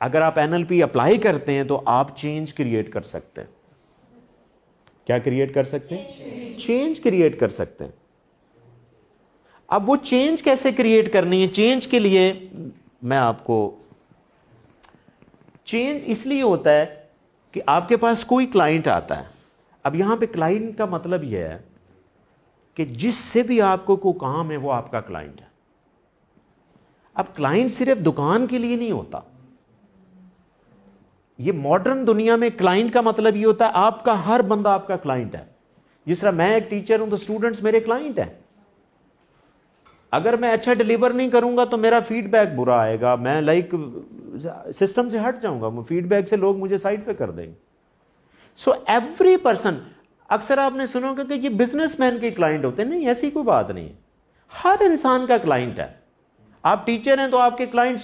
अगर आप NLP apply करते हैं तो आप चेंज क्रिएट कर सकते हैं। क्या क्रिएट कर सकते हैं? चेंज क्रिएट कर सकते हैं। अब वो चेंज कैसे क्रिएट करनी है? चेंज के लिए मैं आपको चेंज इसलिए होता है कि आपके पास कोई क्लाइंट आता है। अब यहाँ पे क्लाइंट का मतलब यह है कि जिससे भी आपको को काम है, वो आपका क्लाइंट है। अब क्लाइंट सिर्फ़ दुकान के लिए नहीं होता। ये मॉडर्न दुनिया में क्लाइंट का मतलब ये होता है, आपका हर बंदा आपका क्लाइंट है। जिस तरह मैं एक टीचर हूँ तो स्टूडेंट्स मेरे क्लाइंट हैं। अगर मैं अच्छा डिलीवर नहीं करूँगा तो मेरा फीडबैक बुरा आएगा। मैं लाइक सिस्टम से हट जाऊँगा। फीडबैक से लोग मुझे साइड पे कर देंगे। सो एवरी पर्सन अक्सर आपने सुना कि ये बिजनेसमैन के क्लाइंट होते हैं। नहीं, ऐसी कोई बात नहीं है। हर इंसान का क्लाइंट है। आप टीचर हैं तो आपके क्लाइंट